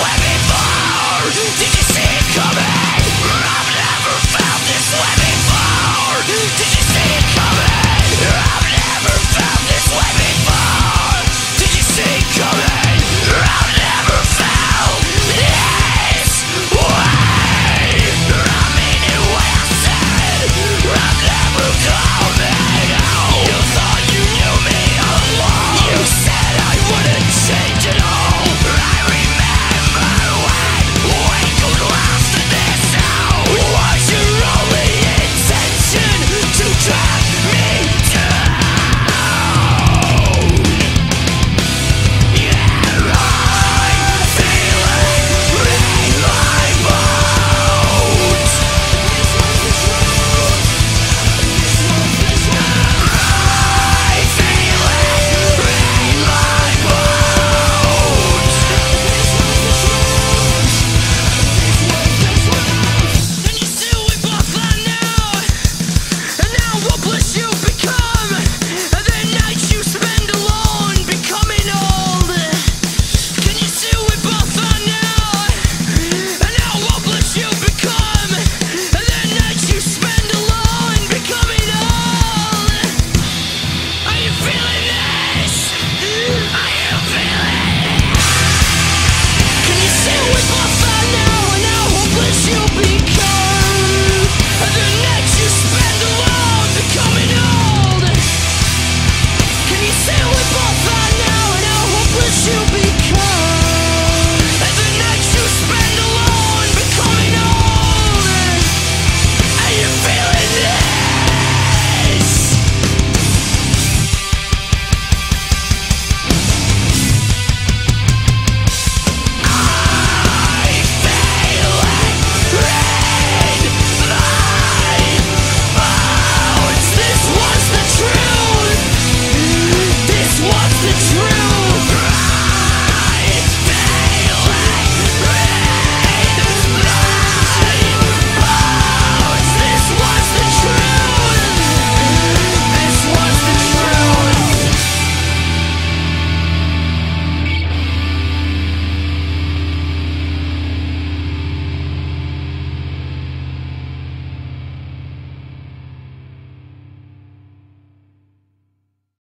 Let